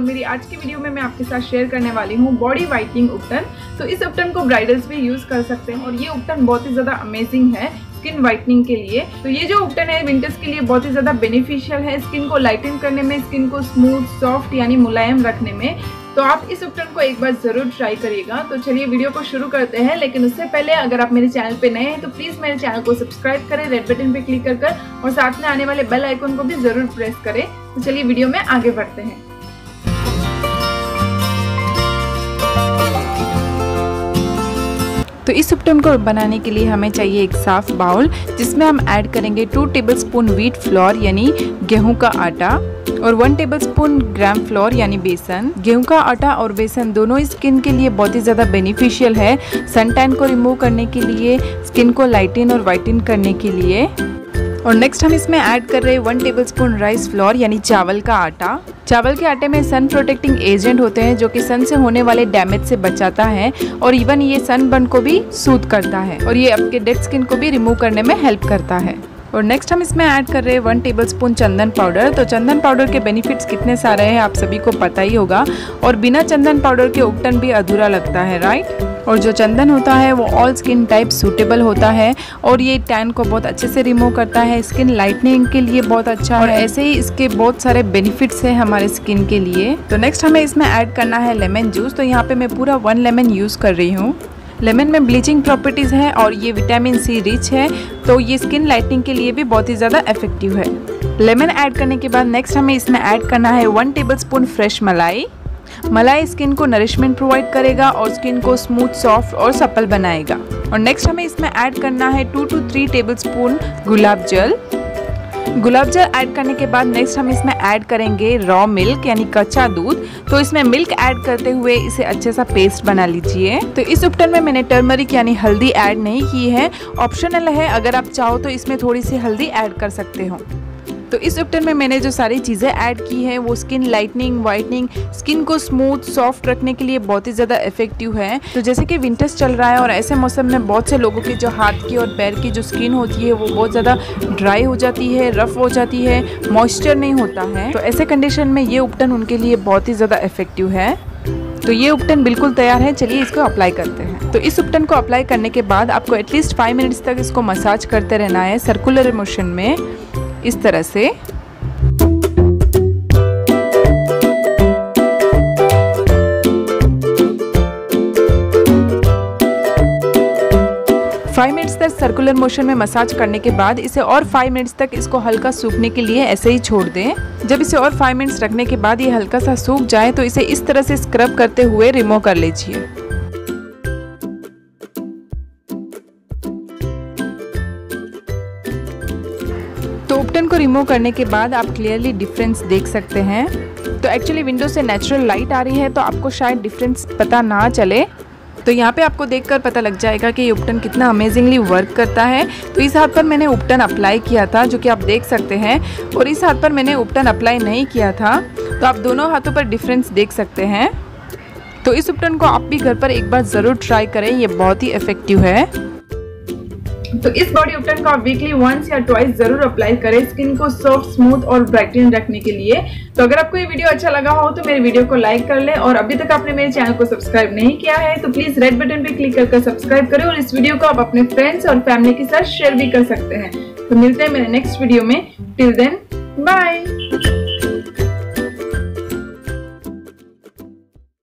और मेरी आज की वीडियो में मैं आपके साथ शेयर करने वाली हूँ बॉडी वाइटनिंग उपटन। तो इस उपटन को ब्राइडल्स भी यूज़ कर सकते हैं और ये उपटन बहुत ही ज़्यादा अमेजिंग है स्किन वाइटनिंग के लिए। तो ये जो उपटन है विंटर्स के लिए बहुत ही ज़्यादा बेनिफिशियल है स्किन को लाइटन करने में स्किन को स्मूथ सॉफ्ट यानी मुलायम रखने में। तो आप इस उपटन को एक बार ज़रूर ट्राई करिएगा। तो चलिए वीडियो को शुरू करते हैं, लेकिन उससे पहले अगर आप मेरे चैनल पे नए हैं तो प्लीज़ मेरे चैनल को सब्सक्राइब करें रेड बटन पे क्लिक कर कर, और साथ में आने वाले बेल आइकन को भी ज़रूर प्रेस करें। तो चलिए वीडियो में आगे बढ़ते हैं। तो इस उपटन को बनाने के लिए हमें चाहिए एक साफ़ बाउल, जिसमें हम ऐड करेंगे टू टेबलस्पून व्हीट फ्लोर यानी गेहूँ का आटा, और वन टेबलस्पून ग्राम फ्लोर यानी बेसन। गेहूँ का आटा और बेसन दोनों स्किन के लिए बहुत ही ज़्यादा बेनिफिशियल है। सन टैन को रिमूव करने के लिए स्किन को लाइटिन और वाइटिन करने के लिए। और नेक्स्ट हम इसमें ऐड कर रहे हैं one tablespoon rice flour यानी चावल का आटा। चावल के आटे में सन प्रोटेक्टिंग एजेंट होते हैं, जो कि सन से होने वाले डैमेज से बचाता है, और इवन ये सन बर्न को भी सूद करता है, और ये आपके डेड स्किन को भी रिमूव करने में हेल्प करता है। और नेक्स्ट हम इसमें ऐड कर रहे हैं वन टेबल स्पून चंदन पाउडर तो चंदन पाउडर के बेनिफिट्स कितने सारे हैं आप सभी को पता ही होगा. और बिना चंदन पाउडर के उपटन भी अधूरा लगता है राइट और जो चंदन होता है वो ऑल स्किन टाइप सूटेबल होता है. और ये टैन को बहुत अच्छे से रिमूव करता है. स्किन लाइटनिंग के लिए बहुत अच्छा और ऐसे ही इसके बहुत सारे बेनिफिट्स हैं हमारे स्किन के लिए. तो नेक्स्ट हमें इसमें ऐड करना है लेमन जूस तो यहाँ पे मैं पूरा वन लेमन यूज़ कर रही हूँ. लेमन में ब्लीचिंग प्रॉपर्टीज़ है और ये विटामिन सी रिच है तो ये स्किन लाइटनिंग के लिए भी बहुत ही ज़्यादा इफ़ेक्टिव है। लेमन ऐड करने के बाद नेक्स्ट हमें इसमें ऐड करना है वन टेबल स्पून फ्रेश मलाई। मलाई स्किन को नरिशमेंट प्रोवाइड करेगा और स्किन को स्मूथ सॉफ्ट और सपल बनाएगा। और नेक्स्ट हमें इसमें ऐड करना है two to three tablespoon गुलाब जल। गुलाब जल ऐड करने के बाद नेक्स्ट हम इसमें ऐड करेंगे रॉ मिल्क यानी कच्चा दूध। तो इसमें मिल्क ऐड करते हुए इसे अच्छे सा पेस्ट बना लीजिए। तो इस उपटन में मैंने टर्मरिक यानी हल्दी ऐड नहीं की है। ऑप्शनल है, अगर आप चाहो तो इसमें थोड़ी सी हल्दी ऐड कर सकते हो। तो इस उपटन में मैंने जो सारी चीज़ें ऐड की हैं, वो स्किन लाइटनिंग वाइटनिंग स्किन को स्मूथ सॉफ्ट रखने के लिए बहुत ही ज़्यादा इफ़ेक्टिव है। तो जैसे कि विंटर्स चल रहा है और ऐसे मौसम में बहुत से लोगों की जो हाथ की और पैर की जो स्किन होती है, वो बहुत ज़्यादा ड्राई हो जाती है रफ हो जाती है मॉइस्चर नहीं होता है। तो ऐसे कंडीशन में ये उपटन उनके लिए बहुत ही ज़्यादा इफ़ेक्टिव है। तो ये उपटन बिल्कुल तैयार है, चलिए इसको अप्लाई करते हैं। तो इस उपटन को अप्लाई करने के बाद आपको एटलीस्ट फाइव मिनट्स तक इसको मसाज करते रहना है सर्कुलर मोशन में। इस तरह से। फाइव मिनट्स तक सर्कुलर मोशन में मसाज करने के बाद इसे और फाइव मिनट्स तक इसको हल्का सूखने के लिए ऐसे ही छोड़ दें। जब इसे और फाइव मिनट्स रखने के बाद ये हल्का सा सूख जाए तो इसे इस तरह से स्क्रब करते हुए रिमूव कर लीजिए। उपटन को रिमूव करने के बाद आप क्लियरली डिफरेंस देख सकते हैं। तो एक्चुअली विंडो से नेचुरल लाइट आ रही है तो आपको शायद डिफरेंस पता ना चले। तो यहाँ पे आपको देखकर पता लग जाएगा कि ये उपटन कितना अमेजिंगली वर्क करता है। तो इस हाथ पर मैंने उपटन अप्लाई किया था, जो कि आप देख सकते हैं, और इस हाथ पर मैंने उपटन अप्लाई नहीं किया था। तो आप दोनों हाथों पर डिफरेंस देख सकते हैं। तो इस उपटन को आप भी घर पर एक बार ज़रूर ट्राई करें, ये बहुत ही इफ़ेक्टिव है। तो इस बॉडी उपटन को आप वीकली वंस या ट्वाइस ज़रूर अप्लाई करें। स्किन को सॉफ्ट स्मूथ और ब्राइटन रखने के लिए। तो अगर आपको ये वीडियो अच्छा लगा हो तो मेरे वीडियो को लाइक कर ले। और अभी तक आपने मेरे चैनल को सब्सक्राइब नहीं किया है तो प्लीज़ रेड बटन पे क्लिक करके सब्सक्राइब करें और इस वीडियो को आप अपने फ्रेंड्स और फैमिली के साथ शेयर भी कर सकते हैं। तो मिलते हैं मेरे नेक्स्ट वीडियो में। Till then bye